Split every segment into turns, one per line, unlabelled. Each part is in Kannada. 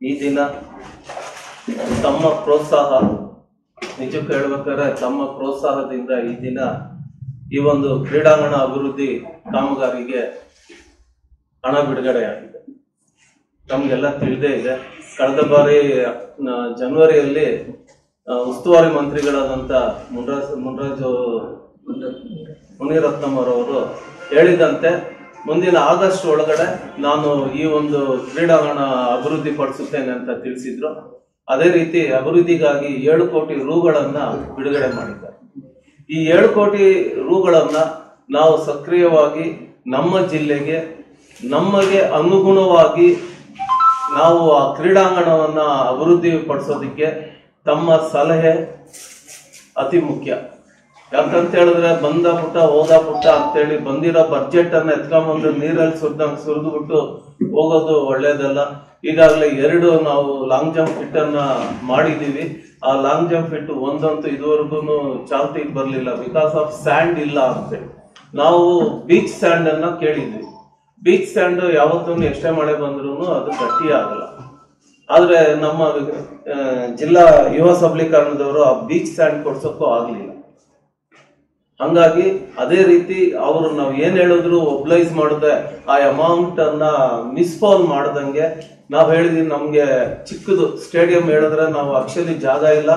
ಈ ದಿನ ತಮ್ಮ ಪ್ರೋತ್ಸಾಹ ನಿಜಕ್ಕೆ ಹೇಳ್ಬೇಕಾದ್ರೆ ತಮ್ಮ ಪ್ರೋತ್ಸಾಹದಿಂದ ಈ ದಿನ ಈ ಒಂದು ಕ್ರೀಡಾಂಗಣ ಅಭಿವೃದ್ಧಿ ಕಾಮಗಾರಿಗೆ ಹಣ ಬಿಡುಗಡೆಯಾಗಿದೆ ನಮಗೆಲ್ಲ ತಿಳಿದೇ ಇದೆ. ಕಳೆದ ಬಾರಿ ಜನವರಿಯಲ್ಲಿ ಉಸ್ತುವಾರಿ ಮಂತ್ರಿಗಳಾದಂಥ ಮುನ್ರಾಜ್ ಮುನ್ರಾಜು ಮುನಿರತ್ನಮ್ಮರವರು ಹೇಳಿದಂತೆ ಮುಂದಿನ ಆಗಸ್ಟ್ ಒಳಗಡೆ ನಾನು ಈ ಒಂದು ಕ್ರೀಡಾಂಗಣ ಅಭಿವೃದ್ಧಿ ಪಡಿಸುತ್ತೇನೆ ಅಂತ ತಿಳಿಸಿದ್ರು. ಅದೇ ರೀತಿ ಅಭಿವೃದ್ಧಿಗಾಗಿ ಏಳು ಕೋಟಿ ರೂಗಳನ್ನ ಬಿಡುಗಡೆ ಮಾಡಿದ್ದಾರೆ. ಈ ಏಳು ಕೋಟಿ ರೂಗಳನ್ನ ನಾವು ಸಕ್ರಿಯವಾಗಿ ನಮ್ಮ ಜಿಲ್ಲೆಗೆ, ನಮಗೆ ಅನುಗುಣವಾಗಿ ನಾವು ಆ ಕ್ರೀಡಾಂಗಣವನ್ನ ಅಭಿವೃದ್ಧಿ ಪಡಿಸೋದಕ್ಕೆ ತಮ್ಮ ಸಲಹೆ ಅತಿ ಮುಖ್ಯ. ಯಾಕಂತ ಹೇಳಿದ್ರೆ ಬಂದ ಪುಟ್ಟ, ಹೋದ ಪುಟ್ಟ ಅಂತೇಳಿ ಬಂದಿರೋ ಬಜೆಟ್ ಅನ್ನ ಎತ್ಕೊಂಡ್ಬಂದು ನೀರಲ್ಲಿ ಸುರಿದಂಗ್ ಸುರಿದು ಬಿಟ್ಟು ಹೋಗೋದು ಒಳ್ಳೇದಲ್ಲ. ಈಗಾಗಲೇ ಎರಡು ನಾವು ಲಾಂಗ್ ಜಂಪ್ ಫಿಟ್ ಅನ್ನ ಮಾಡಿದೀವಿ. ಆ ಲಾಂಗ್ ಜಂಪ್ ಫಿಟ್ ಒಂದಂತೂ ಇದುವರೆಗೂ ಚಾಲ್ತಿಗೆ ಬರಲಿಲ್ಲ. ಬಿಕಾಸ್ ಆಫ್ ಸ್ಯಾಂಡ್ ಇಲ್ಲ ಅಂತೇಳಿ ನಾವು ಬೀಚ್ ಸ್ಯಾಂಡ್ ಅನ್ನ ಕೇಳಿದ್ವಿ. ಬೀಚ್ ಸ್ಯಾಂಡ್ ಯಾವತ್ತೂ ಎಷ್ಟೇ ಮಳೆ ಬಂದ್ರೂ ಅದು ಗಟ್ಟಿ ಆಗಲ್ಲ. ಆದ್ರೆ ನಮ್ಮ ಜಿಲ್ಲಾ ಯುವ ಸಬಲೀಕರಣದವರು ಆ ಬೀಚ್ ಸ್ಯಾಂಡ್ ಕೊಡ್ಸೋಕ್ಕೂ ಆಗ್ಲಿಲ್ಲ. ಹಂಗಾಗಿ ಅದೇ ರೀತಿ ಅವರು ನಾವು ಏನ್ ಹೇಳಿದ್ರು ಒಬ್ಲೈಸ್ ಮಾಡುತ್ತೆ, ಆ ಅಮೌಂಟ್ ಅನ್ನ ಮಿಸ್ಫಾಲ್ ಮಾಡ್ದಂಗೆ ನಾವ್ ಹೇಳಿದ್ವಿ ನಮ್ಗೆ ಚಿಕ್ಕದು ಸ್ಟೇಡಿಯಂ ಹೇಳಿದ್ರೆ ನಾವು ಆಕ್ಚುಲಿ ಜಾಗ ಇಲ್ಲ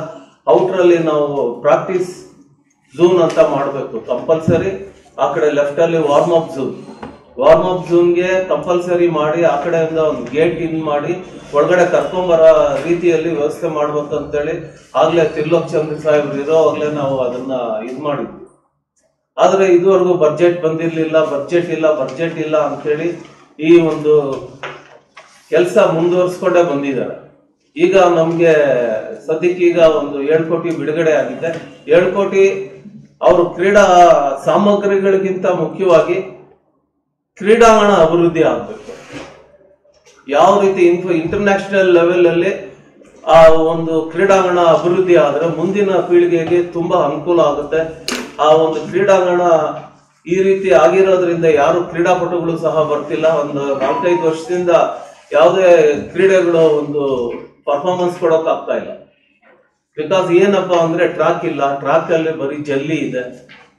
ಔಟರ್ ಅಲ್ಲಿ ನಾವು ಪ್ರಾಕ್ಟೀಸ್ ಝೂನ್ ಅಂತ ಮಾಡಬೇಕು ಕಂಪಲ್ಸರಿ ಆ ಕಡೆ ಲೆಫ್ಟ್ ಅಲ್ಲಿ warm up zone warm up ಝೂನ್ಗೆ compulsory ಮಾಡಿ ಆ ಕಡೆಯಿಂದ ಒಂದು ಗೇಟ್ ಇನ್ ಮಾಡಿ ಒಳಗಡೆ ಕರ್ಕೊಂಬರೋ ರೀತಿಯಲ್ಲಿ ವ್ಯವಸ್ಥೆ ಮಾಡ್ಬೇಕು ಅಂತೇಳಿ ಆಗ್ಲೇ ತಿರ್ಲೋಕ್ ಚಂದ್ರ ಸಾಹೇಬ್ರು ಇರೋವಾಗ್ಲೇ ನಾವು ಅದನ್ನ ಇದು ಮಾಡಿದ್ವಿ. ಆದ್ರೆ ಇದುವರೆಗೂ ಬಜೆಟ್ ಬಂದಿರ್ಲಿಲ್ಲ ಬಜೆಟ್ ಇಲ್ಲ ಬಜೆಟ್ ಇಲ್ಲ ಅಂತೇಳಿ ಈ ಒಂದು ಕೆಲಸ ಮುಂದುವರ್ಸ್ಕೊಂಡೇ ಬಂದಿದ್ದಾರೆ. ಈಗ ನಮ್ಗೆ ಈಗ ಒಂದು ಏಳು ಕೋಟಿ ಬಿಡುಗಡೆ ಆಗಿದೆ. ಏಳು ಕೋಟಿ ಅವರು ಕ್ರೀಡಾ ಸಾಮಗ್ರಿಗಳಿಗಿಂತ ಮುಖ್ಯವಾಗಿ ಕ್ರೀಡಾಂಗಣ ಅಭಿವೃದ್ಧಿ ಆಗ್ಬೇಕು. ಯಾವ ರೀತಿ ಇನ್ಫೋ ಇಂಟರ್ನ್ಯಾಷನಲ್ ಲೆವೆಲ್ ಅಲ್ಲಿ ಆ ಒಂದು ಕ್ರೀಡಾಂಗಣ ಅಭಿವೃದ್ಧಿ ಆದ್ರೆ ಮುಂದಿನ ಪೀಳಿಗೆಗೆ ತುಂಬಾ ಅನುಕೂಲ ಆಗುತ್ತೆ. ಆ ಒಂದು ಕ್ರೀಡಾಂಗಣ ಈ ರೀತಿ ಆಗಿರೋದ್ರಿಂದ ಯಾರು ಕ್ರೀಡಾಪಟುಗಳು ಸಹ ಬರ್ತಿಲ್ಲ. ಒಂದು ನಾಲ್ಕೈದು ವರ್ಷದಿಂದ ಯಾವುದೇ ಕ್ರೀಡೆಗಳು ಒಂದು ಪರ್ಫಾರ್ಮೆನ್ಸ್ ಕೊಡೋಕ್ ಆಗ್ತಾ ಇಲ್ಲ. ಬಿಕಾಸ್ ಏನಪ್ಪ ಅಂದ್ರೆ ಟ್ರ್ಯಾಕ್ ಇಲ್ಲ. ಟ್ರ್ಯಾಕ್ ಅಲ್ಲಿ ಬರೀ ಜಲ್ಲಿ ಇದೆ.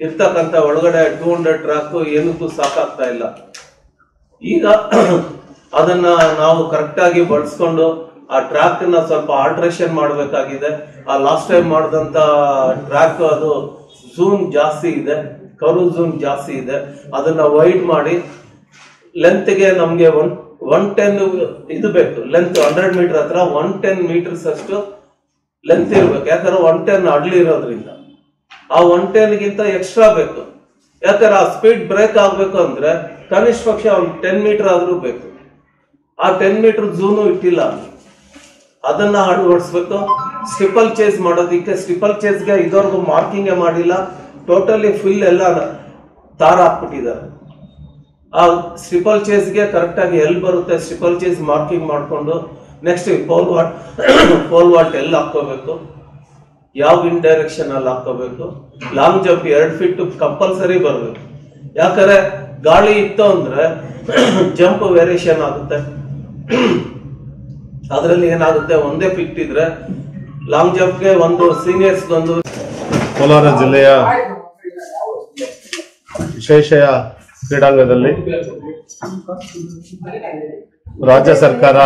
ಇರ್ತಕ್ಕಂಥ ಒಳಗಡೆ ಟೂ ಹಂಡ್ರೆಡ್ ಟ್ರ್ಯಾಕ್ ಏನಕ್ಕೂ ಸಾಕಾಗ್ತಾ ಇಲ್ಲ. ಈಗ ಅದನ್ನ ನಾವು ಕರೆಕ್ಟ್ ಆಗಿ ಬಳಸ್ಕೊಂಡು ಆ ಟ್ರ್ಯಾಕ್ನ ಸ್ವಲ್ಪ ಆಲ್ಟ್ರೇಷನ್ ಮಾಡಬೇಕಾಗಿದೆ. ಆ ಲಾಸ್ಟ್ ಟೈಮ್ ಮಾಡಿದಂತ ಟ್ರ್ಯಾಕ್ ಅದು ಝೂಮ್ ಜಾಸ್ತಿ ಇದೆ ಕರು ಝೂಮ್ ಜಾಸ್ತಿ ಇದೆ, ಅದನ್ನ ವೈಡ್ ಮಾಡಿ ಲೆಂತ್ಗೆ ನಮ್ಗೆ ಒನ್ ಒನ್ ಟೆನ್ ಇದು ಬೇಕು ಲೆಂತ್ ಹಂಡ್ರೆಡ್ ಮೀಟರ್ ಹತ್ರ ಒನ್ ಟೆನ್ ಮೀಟರ್ಸ್ ಅಷ್ಟು ಲೆಂತ್ ಇರ್ಬೇಕು. ಯಾಕಂದ್ರೆ ಒನ್ ಟೆನ್ ಅಡ್ಲಿ ಇರೋದ್ರಿಂದ. ಆ ಒನ್ ಟೆನ್ ಗಿಂತ ಎಕ್ಸ್ಟ್ರಾ ಬೇಕು. ಯಾಕಂದ್ರೆ ಆ ಸ್ಪೀಡ್ ಬ್ರೇಕ್ ಆಗ್ಬೇಕು ಅಂದ್ರೆ, ಕನಿಷ್ಠ ಪಕ್ಷ ಒಂದು ಟೆನ್ ಮೀಟರ್ ಆದ್ರೂ ಬೇಕು. ಆ ಟೆನ್ ಮೀಟರ್ ಝೂನು ಇಟ್ಟಿಲ್ಲ. ಅದನ್ನ ಅಳವಡಿಸ್ಬೇಕು. ಸ್ಟಿಪಲ್ ಚೇಸ್ ಮಾಡೋದಿಕ್ಕೆ ಸ್ಟಿಪಲ್ ಚೇಸ್ಗೆ ಇದುವರೆಗೂ ಮಾರ್ಕಿಂಗ್ ಮಾಡಿಲ್ಲ. ಟೋಟಲಿ ಫುಲ್ ಎಲ್ಲ ದಾರ ಹಾಕ್ಬಿಟ್ಟಿದ್ದಾರೆ. ಆ ಸ್ಟಿಪಲ್ ಚೇಸ್ಗೆ ಕರೆಕ್ಟಾಗಿ ಎಲ್ಲಿ ಬರುತ್ತೆ ಸ್ಟಿಪಲ್ ಚೇಸ್ ಮಾರ್ಕಿಂಗ್ ಮಾಡಿಕೊಂಡು next pole vault pole vault ಎಲ್ಲಿ ಹಾಕೋಬೇಕು ಯಾವ ಇನ್ ಡೈರೆಕ್ಷನ್ ಅಲ್ಲಿ ಹಾಕೋಬೇಕು ಲಾಂಗ್ ಜಂಪ್ ಎರಡು ಫೀಟ್ ಕಂಪಲ್ಸರಿ ಬರಬೇಕು. ಯಾಕಂದ್ರೆ ಗಾಳಿ ಇತ್ತು ಅಂದ್ರೆ ಜಂಪ್ ವೇರಿಯೇಷನ್ ಆಗುತ್ತೆ. ಅದರಲ್ಲಿ ಏನಾಗುತ್ತೆ, ಒಂದೇ ಫಿಟ್ ಇದ್ರೆ ಲಾಂಗ್ ಜಂಪ್ಗೆ ಒಂದು ಸೀನಿಯರ್ಸ್ ಒಂದು
ಕೋಲಾರ ಜಿಲ್ಲೆಯ ವಿಶೇಷ ಕ್ರೀಡಾಂಗಣದಲ್ಲಿ ರಾಜ್ಯ ಸರ್ಕಾರ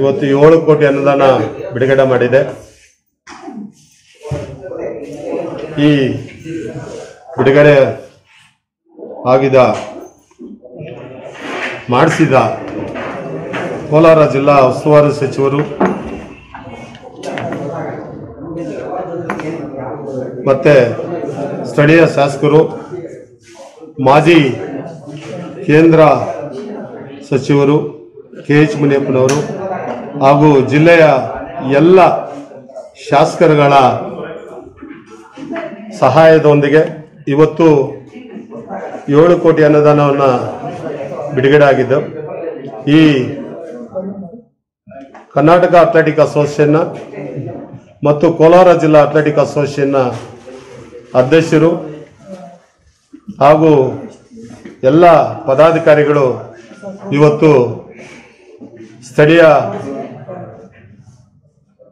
ಇವತ್ತು ಏಳು ಕೋಟಿ ಅನುದಾನ ಬಿಡುಗಡೆ ಮಾಡಿದೆ. ಈ ಬಿಡುಗಡೆ ಆಗಿದ, ಮಾಡಿಸಿದ ಕೋಲಾರ ಜಿಲ್ಲಾ ಉಸ್ತುವಾರಿ ಸಚಿವರು ಮತ್ತೆ ಸ್ಥಳೀಯ ಶಾಸಕರು, ಮಾಜಿ ಕೇಂದ್ರ ಸಚಿವರು ಕೆ ಎಚ್ ಮುನಿಯಪ್ಪನವರು ಹಾಗೂ ಜಿಲ್ಲೆಯ ಎಲ್ಲ ಶಾಸಕರುಗಳ ಸಹಾಯದೊಂದಿಗೆ ಇವತ್ತು ಏಳು ಕೋಟಿ ಅನುದಾನವನ್ನು ಬಿಡುಗಡೆ ಆಗಿದ್ದು, ಈ ಕರ್ನಾಟಕ ಅಥ್ಲೆಟಿಕ್ ಅಸೋಸಿಯೇಷನ್ನ ಮತ್ತು ಕೋಲಾರ ಜಿಲ್ಲಾ ಅಥ್ಲೆಟಿಕ್ ಅಸೋಸಿಯೇಷನ್ನ ಅಧ್ಯಕ್ಷರು ಹಾಗೂ ಎಲ್ಲ ಪದಾಧಿಕಾರಿಗಳು ಇವತ್ತು ಸ್ಥಳೀಯ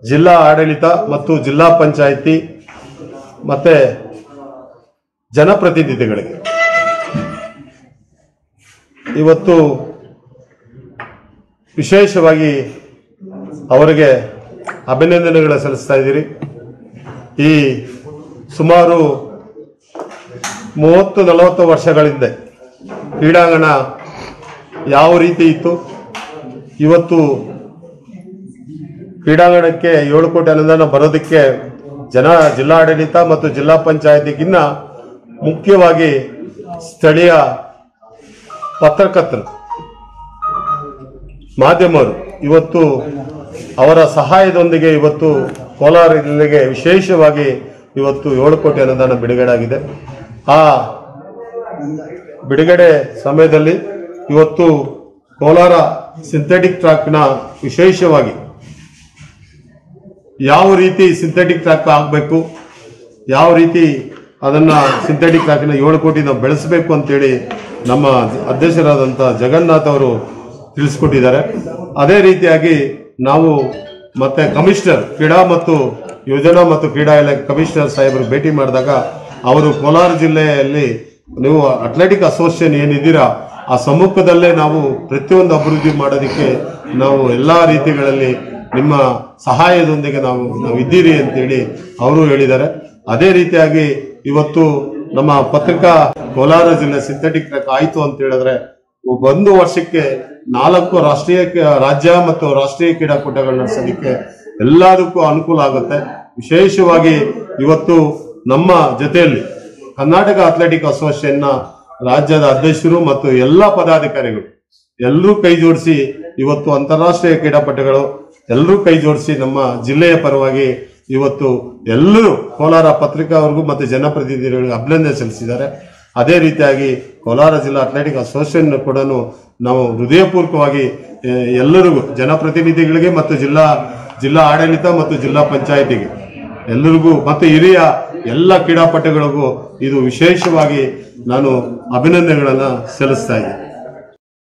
ಜಿಲ್ಲಾ ಆಡಳಿತ ಮತ್ತು ಜಿಲ್ಲಾ ಪಂಚಾಯಿತಿ ಮತ್ತೆ ಜನಪ್ರತಿನಿಧಿಗಳಿಗೆ. ಇವತ್ತು ವಿಶೇಷವಾಗಿ ಅವರಿಗೆ ಅಭಿನಂದನೆಗಳ ಸಲ್ಲಿಸ್ತಾ ಇದ್ದೀರಿ. ಈ ಸುಮಾರು ಮೂವತ್ತು ನಲವತ್ತು ವರ್ಷಗಳ ಹಿಂದೆ ಕ್ರೀಡಾಂಗಣ ಯಾವ ರೀತಿ ಇತ್ತು? ಇವತ್ತು ಕ್ರೀಡಾಂಗಣಕ್ಕೆ ಏಳು ಕೋಟಿ ಅನುದಾನ ಬರೋದಕ್ಕೆ ಜನ ಜಿಲ್ಲಾಡಳಿತ ಮತ್ತು ಜಿಲ್ಲಾ ಪಂಚಾಯತಿಗಿನ್ನ ಮುಖ್ಯವಾಗಿ ಸ್ಥಳೀಯ ಪತ್ರಕರ್ತರು, ಮಾಧ್ಯಮರು ಇವತ್ತು ಅವರ ಸಹಾಯದೊಂದಿಗೆ ಇವತ್ತು ಕೋಲಾರ ಜಿಲ್ಲೆಗೆ ವಿಶೇಷವಾಗಿ ಇವತ್ತು ಏಳು ಕೋಟಿ ಅನುದಾನ ಬಿಡುಗಡೆ ಆಗಿದೆ ಆ ಬಿಡುಗಡೆ ಸಮಯದಲ್ಲಿ ಇವತ್ತು ಕೋಲಾರ ಸಿಂಥೆಟಿಕ್ ಟ್ರ್ಯಾಕ್ನ ವಿಶೇಷವಾಗಿ ಯಾವ ರೀತಿ ಸಿಂಥೆಟಿಕ್ ಟ್ರ್ಯಾಕ್ ಆಗಬೇಕು, ಯಾವ ರೀತಿ ಅದನ್ನ ಸಿಂಥೆಟಿಕ್ ಟ್ರ್ಯಾಕ್ನ ಏಳು ಕೋಟಿ ನಾವು ಬೆಳೆಸಬೇಕು ಅಂತೇಳಿ ನಮ್ಮ ಅಧ್ಯಕ್ಷರಾದಂಥ ಜಗನ್ನಾಥ್ ಅವರು ತಿಳಿಸ್ಕೊಟ್ಟಿದ್ದಾರೆ. ಅದೇ ರೀತಿಯಾಗಿ ನಾವು ಮತ್ತೆ ಕಮಿಷನರ್ ಕ್ರೀಡಾ ಮತ್ತು ಯೋಜನಾ ಮತ್ತು ಕ್ರೀಡಾ ಇಲಾಖೆ ಕಮಿಷನರ್ ಸಾಹೇಬರು ಭೇಟಿ ಮಾಡಿದಾಗ ಅವರು ಕೋಲಾರ ಜಿಲ್ಲೆಯಲ್ಲಿ ನೀವು ಅಥ್ಲೆಟಿಕ್ ಅಸೋಸಿಯೇಷನ್ ಏನಿದ್ದೀರಾ, ಆ ಸಮ್ಮುಖದಲ್ಲೇ ನಾವು ಪ್ರತಿಯೊಂದು ಅಭಿವೃದ್ಧಿ ಮಾಡೋದಕ್ಕೆ ನಾವು ಎಲ್ಲ ರೀತಿಗಳಲ್ಲಿ ನಿಮ್ಮ ಸಹಾಯದೊಂದಿಗೆ ನಾವು ನಾವು ಇದ್ದೀರಿ ಅಂತೇಳಿ ಅವರು ಹೇಳಿದ್ದಾರೆ. ಅದೇ ರೀತಿಯಾಗಿ ಇವತ್ತು ನಮ್ಮ ಪತ್ರಿಕಾ ಕೋಲಾರ ಜಿಲ್ಲೆ ಸಿಂಥೆಟಿಕ್ ಟ್ರ್ಯಾಕ್ ಆಯಿತು ಅಂತ ಹೇಳಿದ್ರೆ ಒಂದು ವರ್ಷಕ್ಕೆ ನಾಲ್ಕು ರಾಷ್ಟ್ರೀಯ ರಾಜ್ಯ ಮತ್ತು ರಾಷ್ಟ್ರೀಯ ಕ್ರೀಡಾಕೂಟಗಳು ನಡೆಸೋದಕ್ಕೆ ಎಲ್ಲದಕ್ಕೂ ಅನುಕೂಲ ಆಗುತ್ತೆ. ವಿಶೇಷವಾಗಿ ಇವತ್ತು ನಮ್ಮ ಜೊತೆಯಲ್ಲಿ ಕರ್ನಾಟಕ ಅಥ್ಲೆಟಿಕ್ ಅಸೋಸಿಯೇಷನ್ನ ರಾಜ್ಯದ ಅಧ್ಯಕ್ಷರು ಮತ್ತು ಎಲ್ಲ ಪದಾಧಿಕಾರಿಗಳು ಎಲ್ಲರೂ ಕೈ ಜೋಡಿಸಿ ಇವತ್ತು ಅಂತಾರಾಷ್ಟ್ರೀಯ ಕ್ರೀಡಾಪಟುಗಳು ಎಲ್ಲರೂ ಕೈ ಜೋಡಿಸಿ ನಮ್ಮ ಜಿಲ್ಲೆಯ ಪರವಾಗಿ ಇವತ್ತು ಎಲ್ಲರೂ ಕೋಲಾರ ಪತ್ರಿಕಾವರೆಗೂ ಮತ್ತು ಜನಪ್ರತಿನಿಧಿಗಳಿಗೆ ಅಭಿನಂದನೆ ಸಲ್ಲಿಸಿದ್ದಾರೆ. ಅದೇ ರೀತಿಯಾಗಿ ಕೋಲಾರ ಜಿಲ್ಲಾ ಅಥ್ಲೆಟಿಕ್ ಅಸೋಸಿಯೇಷನ್ ಕೂಡ ನಾವು ಹೃದಯಪೂರ್ವಕವಾಗಿ ಎಲ್ಲರಿಗೂ ಜನಪ್ರತಿನಿಧಿಗಳಿಗೆ ಮತ್ತು ಜಿಲ್ಲಾ ಜಿಲ್ಲಾ ಆಡಳಿತ ಮತ್ತು ಜಿಲ್ಲಾ ಪಂಚಾಯಿತಿಗೆ ಎಲ್ಲರಿಗೂ ಮತ್ತು ಹಿರಿಯ ಎಲ್ಲ ಕ್ರೀಡಾಪಟುಗಳಿಗೂ ಇದು ವಿಶೇಷವಾಗಿ ನಾನು ಅಭಿನಂದನೆಗಳನ್ನು ಸಲ್ಲಿಸ್ತಾ ಇದ್ದೀನಿ.